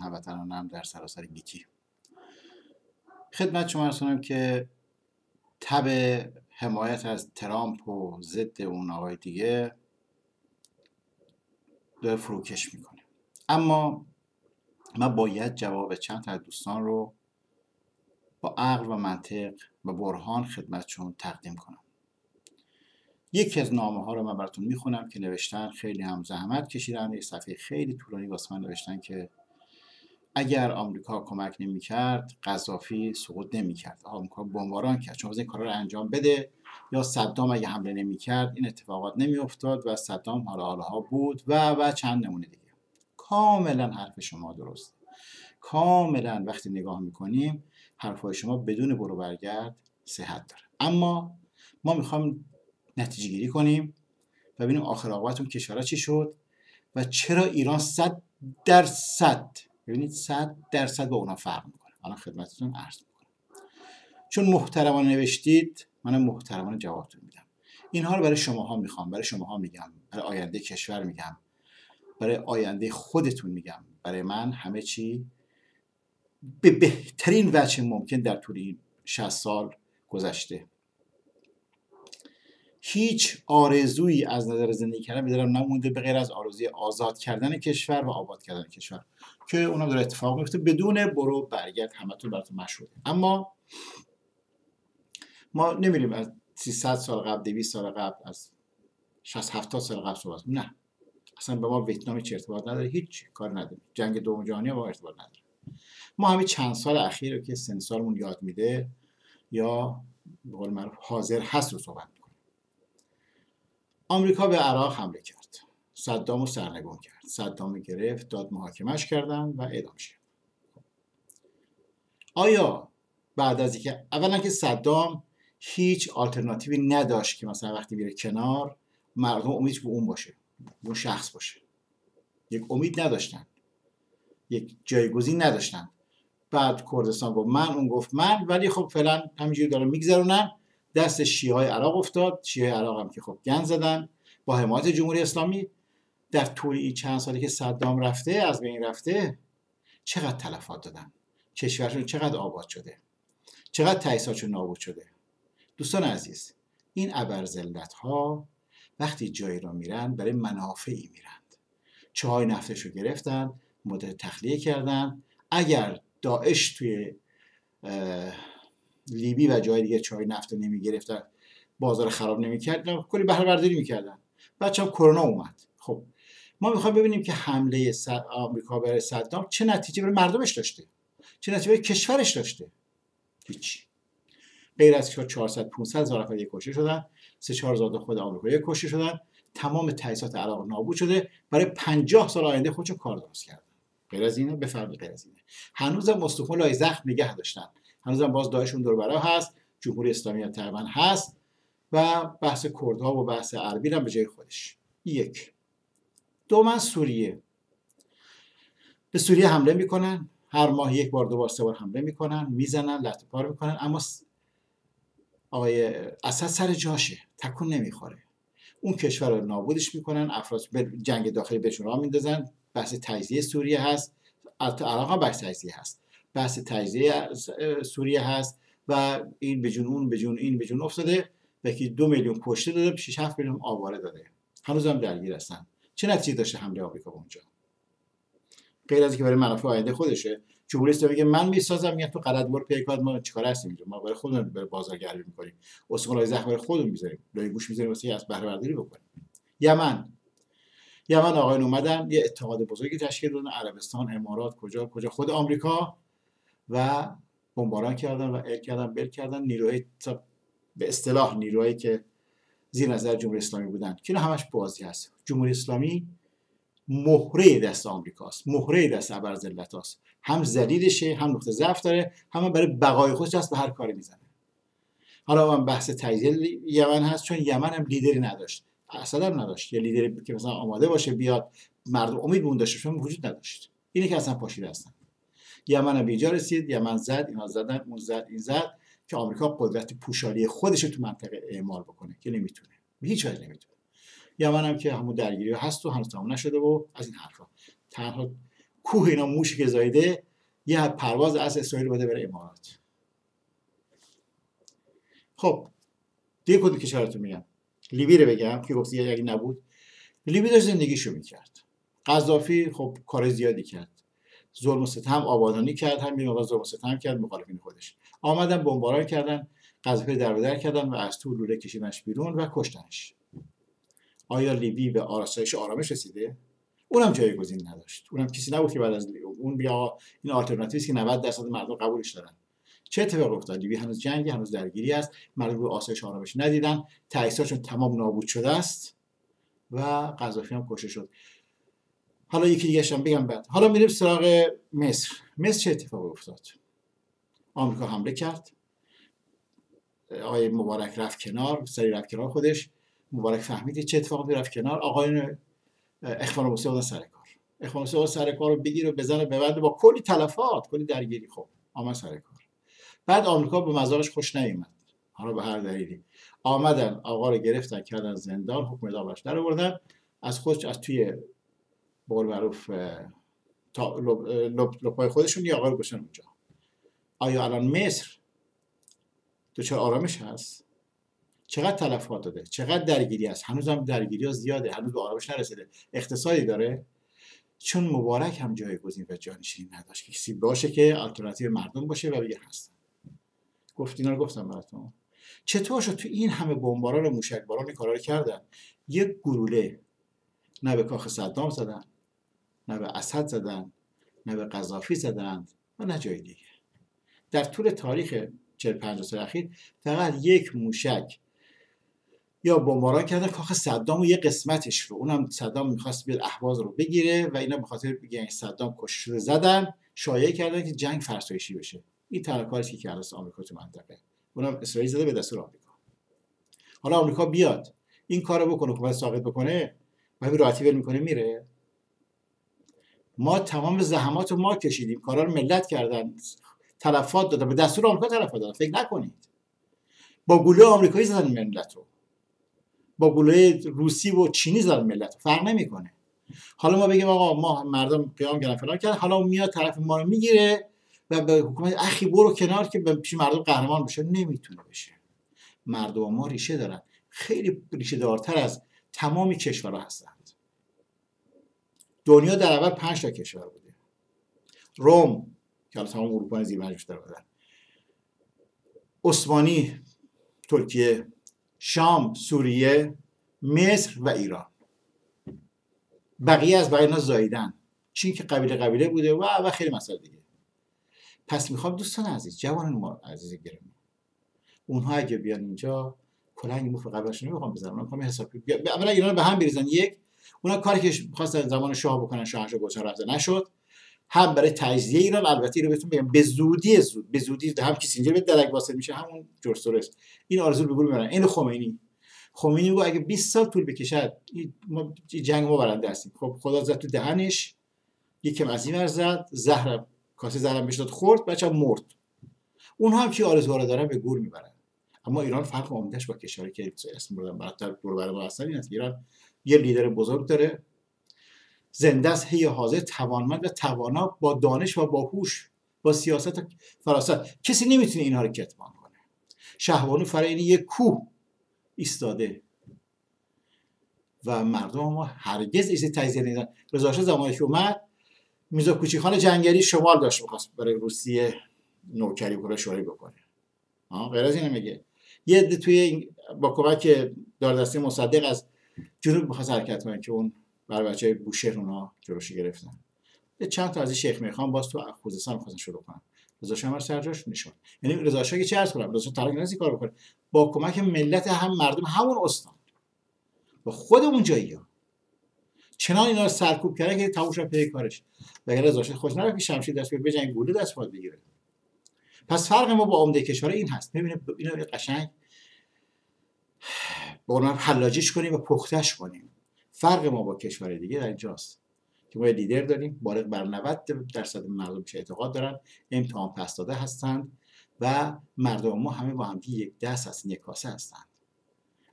هموطنانم در سراسر گیتی خدمت شما ارسانم که تب حمایت از ترامپ و ضد اون آقای دیگه داره فروکش می‌کنه. اما من باید جواب چند تا دوستان رو با عقل و منطق و برهان خدمتشون تقدیم کنم. یکی از نامه ها رو من براتون می‌خونم که نوشتن خیلی هم زحمت کشیدن یه صفحه خیلی طولانی واسه من نوشتن که اگر آمریکا کمک نمی‌کرد قذافی سقوط نمی‌کرد. آمریکا بمباران کرد. چون این کارا رو انجام بده یا صدام اگه حمله نمی‌کرد این اتفاقات نمیافتاد و صدام حالا حالا بود و و چند نمونه دیگه. کاملا حرف شما درست. کاملا وقتی نگاه می‌کنیم حرفهای شما بدون برو برگرد صحت داره. اما ما می‌خوام نتیجه گیری کنیم و ببینیم آخر اون کشورها چی شد و چرا ایران صد درصد ببینید صد درصد با اونا فرق می‌کنه. الان خدمتتون عرض می‌کنم. چون محترمانه نوشتید من محترمانه جوابتون میدم. اینها رو برای شماها می‌خوام برای شماها میگم برای آینده کشور میگم برای آینده خودتون میگم. برای من همه چی به بهترین وجه ممکن در طول این 60 سال گذشته. هیچ آرزویی از نظر زندگی کردن به نمونده به غیر از آرزوی آزاد کردن کشور و آباد کردن کشور که اونا داره اتفاق میفته بدون برو برگرد همتون براتون مشهوده اما ما نمیریم از 300 سال قبل 200 سال قبل از 60 70 سال قبل صحبت نه. اصلا به ما ویتنامی چه ارتباط نداره؟ هیچ کار نداره جنگ دوم جهانی با ارتباط نداره. ما همین چند سال اخیر که سن یاد میده یا به قول معروف حاضر هست رو صحبت آمریکا به عراق حمله کرد. صدام رو سرنگون کرد. صدام گرفت داد محاکمش کردن و اعدام شد. آیا بعد از اینکه اولا که صدام هیچ آلترناتیوی نداشت که مثلا وقتی بیره کنار مردم امید به اون باشه اون شخص باشه. یک امید نداشتن. یک جایگزین نداشتن. بعد کردستان گفت من اون گفت من ولی خب فعلا همینجوری داره میگذرونن. دست شیعه های عراق افتاد. شیعه عراق هم که خب گن زدن با حمایت جمهوری اسلامی. در طول این چند سالی که صدام رفته از بین رفته چقدر تلفات دادن؟ کشورشون چقدر آباد شده؟ چقدر تحصیلاتشون نابود شده؟ دوستان عزیز این ابرزلت ها وقتی جایی را میرن برای منافعی میرند. چهای نفتش رو گرفتن مدل تخلیه کردن. اگر داعش توی لیبی و جای دیگه چای نفت نمی گرفتن بازار خراب نمی‌کرد کلی بهره برداری می‌کردن. بچه هم کرونا اومد. خب ما می‌خوایم ببینیم که حمله آمریکا برای صدام چه نتیجه برای مردمش داشته چه نتیجه برای کشورش داشته. هیچی. غیر از 400 500 هزار نفر کشته شدن سه چهار هزار خود آمریکایی کشته شدن. تمام تاسیسات عراق نابود شده. برای 50 سال آینده خودشو کار درست کردن. غیر از اینه بفرمایید غیر از اینه. هنوزم استخوان لای زخم نگه داشتن. هنوزم باز داعشون دور برا هست جمهوری اسلامی هم هست و بحث کردها و بحث عربی هم به جای خودش. یک. دومن سوریه. به سوریه حمله می‌کنن هر ماه یک بار دو بار سه بار حمله می‌کنن می‌زنن لطه پار می‌کنن اما آقای اسد سر جاشه تکون نمی‌خوره. اون کشور رو نابودش می‌کنن افراد جنگ داخلی بهشون راه میندازن بحث تجزیه سوریه هست عراق هم بحث تجزیه هست. بحث تجزیه سوریه هست و این به جون اون به جون این به جون افتاده و که دو میلیون کشته داده 6 7 میلیون آواره داده. هنوز هم درگیر هستن. چه نتیجه داشته حمله آمریکا اونجا؟ غیر از اینکه برای منافع آینده خودشه. جمهوری اسلامی میگه من می‌سازم میگه تو غلط برو پیکات ما چیکار هستیم اینجا؟ ما برای خودمون برای بازارگری می‌کنیم. های زخم برای خودمون می‌ذاریم. لای گوش می‌ذاریم واسه از بهره برداری بکنیم. یمن. یمن آقایون اومدن یه اتحاد بزرگی تشکیل دادن. عربستان امارات کجا کجا؟ خود آمریکا و بمباران کردن و ال کردن بل کردن. نیروهای به اصطلاح نیروهایی که زیر نظر جمهوری اسلامی بودن. که همش بازی هست. جمهوری اسلامی مهره دست آمریکاست. مهره دست ابرذلت هم ذلیلشه هم نقطه ضعف داره هم برای بقای خودش دست به هر کاری می‌زنه. حالا من بحث تجزیه یمن هست چون یمن هم لیدری نداشت. اصلا نداشت. یه لیدری که مثلا آماده باشه بیاد مردم امید به اون داشته چون وجود نداشت. اینه که اصلا پاشیده هستن. یمن هم بیجا رسید یمن زد اینا زدن اون زد این زد که آمریکا قدرت پوشالی خودش رو تو منطقه اعمال بکنه که نمی‌تونه. هیچ وجه نمی‌تونه. یمن هم که همون درگیری هست و هنوز تمام نشده و از این حرفا. تنها کوه اینا موشی که زایده یه پرواز از اسرائیل بده بره امارات. خب دیگه کدوم کشورتون میگم؟ لیبی رو بگم که گفتی اگه نبود. لیبی داشت زندگیشو می‌کرد. قذافی خب کار زیادی کرد. ظلم و ستم آبادانی کرد هم این ظلم و ستم کرد مخالفین خودش. آمدن بمباران کردن قذافی در بدر کردن و از تو لوله کشیدنش بیرون و کشتنش. آیا لیبی به آراسایش آرامش رسیده؟ اونم جایگزین نداشت. اونم کسی نبود که بعد از اون بیا این آلترناتیوی که 90 درصد مردم قبولش دارن. چه اتفاقی افتاد؟ لیبی هنوز جنگی هنوز درگیری است. مردم رو آسایش آرامش ندیدن. تأسیساشون تمام نابود شده است و قذافی هم کشته شد. حالا یکی دیگه هم بگم بعد. حالا میریم سراغ مصر. مصر چه اتفاقی افتاد؟ آمریکا حمله کرد. آقای مبارک رفت کنار سری رفت کنار خودش. مبارک فهمیدی چه اتفاقی رفت کنار. آقایون اخوان مسلمان سر کار. اخوان مسلمان سر کار رو بگیر و بزنه ببنده با کلی تلفات کلی درگیری خب آمد سر کار. بعد آمریکا به مزارش خوش نیومد. حالا به هر دلیلی. آمدن آقا رو گرفتن کردن زندان حکم اعدام در آوردن. از خود از توی بول معروف لپای خودشون یه آقا رو گشتن اونجا. آیا الان مصر دچار آرامش هست؟ چقدر تلفات داده؟ چقدر درگیری هست هنوز هم درگیری ها زیاده هنوز به آرامش نرسیده. اقتصادی داره. چون مبارک هم جایگزین و جانشینی نداشت. که کسی باشه که آلترناتیو مردم باشه و بگه هستن. گفت اینا رو گفتم براتون. چطور شد تو این همه بمباران و موشکباران کارا رو کردن؟ یک گلوله. نه به کاخ صدام زدن. نه به اسد زدن نه به قذافی زدند و نه جای دیگه. در طول تاریخ 40 50 سال اخیر فقط یک موشک یا بمباران کردن کاخ صدام و یه قسمتش رو. اونم صدام می‌خواست بیاد اهواز رو بگیره و اینا به خاطر بگن صدام کشته شده زدن شایعه کردن که جنگ فرسایشی بشه. این تنها کاری که کرده آمریکا تو منطقه. اونم اسرائیل زده به دستور آمریکا. حالا آمریکا بیاد. این کارو بکنه حکومت ساقط بکنه و همین راحتی ول می‌کنه میره. ما تمام زحمات ما کشیدیم. کارا رو ملت کردن. تلفات دادن. به دستور آمریکا تلفات دادن. فکر نکنید. با گلوله آمریکایی زدن ملت رو. با گلوله روسی و چینی زدن ملت رو. فرق نمی‌کنه. حالا ما بگیم آقا ما مردم قیام کردن فلان کردن. حالا میاد طرف ما رو می‌گیره و به حکومت اخی برو کنار که پیش مردم قهرمان بشه. نمی‌تونه بشه. مردم ما ریشه دارن. خیلی ریشه دارتر از تمامی کشورها هستند دنیا در اول پنج تا کشور بوده. روم که حالا تمام اروپا زیر مجموعش در بودن عثمانی ترکیه شام سوریه مصر و ایران. بقیه از بقیه زاییدن. چین که قبیله قبیله بوده و و خیلی مسائل دیگه. پس می‌خوام دوستان عزیز جوان ما عزیز گرامی اونها اگه بیان اینجا کلنگ مخ قبلش نمی‌خوام بزنم. من می‌خوام حساب اولا ایران به هم بریزن. یک اونا کاری که خواستن زمان شاه بکنن شاهنشاه گذار رفته نشد. هم برای تجزیه ایران البته رو بهتون بگم به زودی زود به زودی هم کیسینجر به درک واسه میشه همون جورج این آرزو رو گور می‌برن. این خمینی. خمینی گفت اگه 20 سال طول بکشد ما جنگ ما برنده هستیم. خب خدا زد تو دهنش یکم از این زد زهر کاسه زهرم بهش داد خورد بچه مرد. اونها هم که آرزوها رو دارن به گور می‌برن. اما ایران فرق عمدهش با کشوری که اسم بردن براتر دور بر ما است ایران یه لیدر بزرگ داره. زنده است هی حاضر توانمند و توانا با دانش و با هوش با سیاست و فراست. کسی نمی‌تونه اینها رو کتمان کنه. شهبانو فرعینی یک کوه ایستاده. و مردم ما هرگز ایزی تجزیه نیدن رضا زمانی که اومد میزا کوچیخان جنگلی شمال داشت می‌خواست برای روسیه نوکری برای شوری بکنه. غیر از اینه میگه. یه توی با کمک داردستی مصدق از جنوب می‌خواست حرکت کنه که اون بر بچه بوشهر اونا جلوشی گرفتن. یه چند تا از این شیخ می‌خوان باز تو خوزستان می‌خواستن شروع کنن. رضا شاه مر سرجاش نشون. یعنی رضا شاه چه عرض کنم؟ رضا شاه نسی کار بکنه. با کمک ملت هم مردم همون استان. با خود اون جایی چنان اینا سرکوب کرده که تموش پی کارش. وگرنه رضا شاه خوش نرفت شمشیر دست به جنگ گوله دست پاد بگیره. پس فرق ما با عمده کشور این هست. ببینید اینا قشنگ اونم حلاجیش کنیم و پختش کنیم. فرق ما با کشور دیگه در اینجاست که ما لیدر داریم بالغ بر 90 درصد مردم چه اعتقاد دارن امتحان پس داده هستند و مردم ما همه با هم یک دست هستند یک کاسه هستند.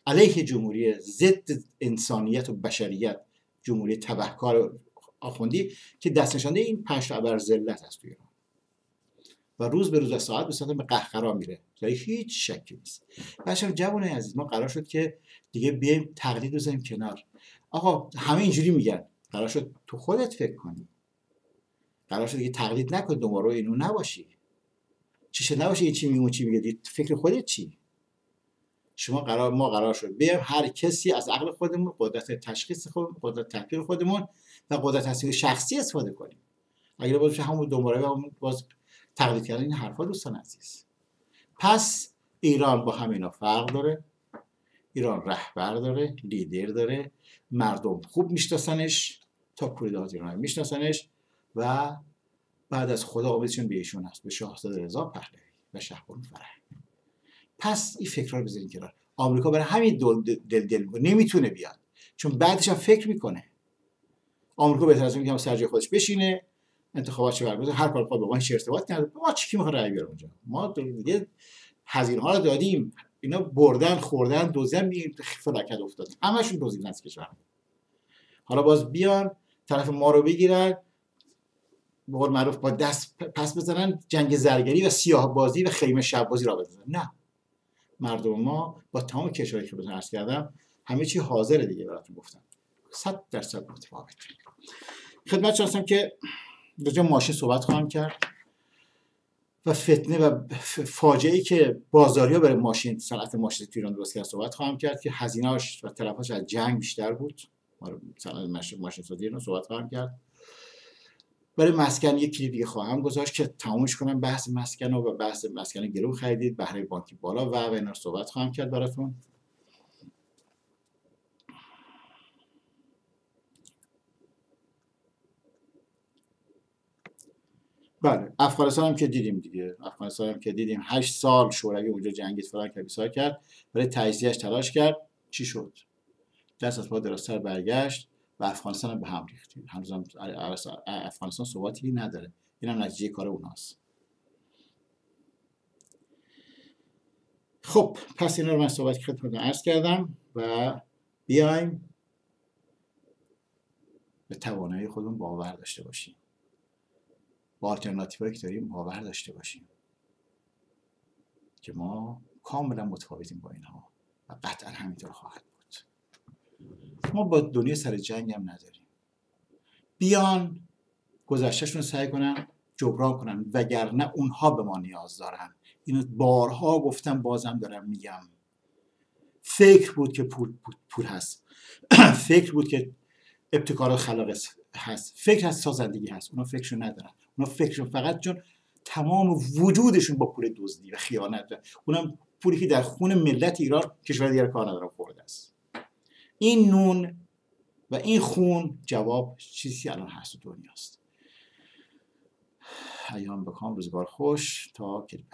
علیه جمهوری ضد انسانیت و بشریت جمهوری تبهکار آخوندی که دست نشانده این پنج ابر ذلت هست تو ایران. و روز به روز و ساعت به ساعت به قهقرا میره. یعنی هیچ شکی نیست. بچه‌ها جوانای عزیز ما قرار شد که دیگه بیایم تقلید بزنیم کنار. آقا همه اینجوری میگن. قرار شد تو خودت فکر کنی. قرار شد که تقلید نکن دوباره اینو نباشی. چیشه نباشی چی میگه چی میگه؟ فکر خودت چی؟ شما قرار ما قرار شد بیایم هر کسی از عقل خودمون قدرت تشخیص خودمون قدرت تفکر خودمون و قدرت تصمیم شخصی استفاده کنیم. اگر باز همون دوباره همون باز تقلید کردن این حرفا دوستان عزیز. پس ایران با همینا فرق داره. ایران رهبر داره لیدر داره. مردم خوب میشناسنش تا کوریدات ایران میشناسنش و بعد از خدا امیدشون به ایشون هست به شاهزاده رضا پهلوی و شهبان فرح. پس این فکرها رو بزنید کنار. آمریکا برای همین دل دل, دل نمی‌تونه بیاد. چون بعدش هم فکر می‌کنه. آمریکا بهتر از اینکه سر خودش بشینه. انتخابات چه برگزار؟ هر کار با ما هیچ ارتباط کرده ما چی می‌خواد رأی بیاره اونجا؟ ما دیگه هزینه ها رو دادیم. اینا بردن خوردن دوزن می فلاکت افتاد. همشون دزدیدن از کشور. حالا باز بیان طرف ما رو بگیرن. به قول معروف با دست پس بزنن جنگ زرگری و سیاه بازی و خیمه شب بازی را بزنن نه. مردم ما با تمام کشوری که بزن عرض کردم همه چی حاضره دیگه براتون گفتم. صد درصد متفاوت خدمت هستم که راجع ماشین صحبت خواهم کرد و فتنه و فاجعه ای که بازاریا برای ماشین صنعت ماشین تو ایران درست کرد صحبت خواهم کرد که هزینه‌اش و تلفاتش از جنگ بیشتر بود. صنعت ماشین سازی رو صحبت خواهم کرد. برای مسکن یک کلیپ دیگه خواهم گذاشت که تمومش کنم بحث مسکن و بحث مسکن گرو خریدید بهره بانکی بالا و و اینا صحبت خواهم کرد براتون. بله افغانستان هم که دیدیم دیگه. افغانستان هم که دیدیم. هشت سال شوروی اونجا جنگید فلان کرد کرد. برای تجزیهش تلاش کرد. چی شد؟ دست از پا دراستر برگشت و افغانستان هم به هم ریخت هنوز افغانستان ثباتی نداره. این هم نتیجه کار اوناست. خب پس اینا رو من صحبت خدمتتون عرض کردم و بیایم به توانایی خودمون باور داشته باشیم. با آلترناتیو که داریم باور داشته باشیم که ما کاملا متفاوتیم با اینها و قطعا همینطور خواهد بود. ما با دنیا سر جنگ هم نداریم. بیان گذشتهشون سعی کنن جبران کنن وگرنه اونها به ما نیاز دارن. اینو بارها گفتم بازم دارم میگم. فکر بود که پول, پول هست. فکر بود که ابتکار خلاق هست. فکر هست سازندگی هست. اونا فکرشو ندارن. اونا فکرشون فقط چون تمام وجودشون با پول دزدی و خیانت اونم پولی که در خون ملت ایران کشور دیگر کار ندارن خورده است. این نون و این خون جواب چیزی الان هست دنیاست. ایام بکام روزگار خوش تا کلی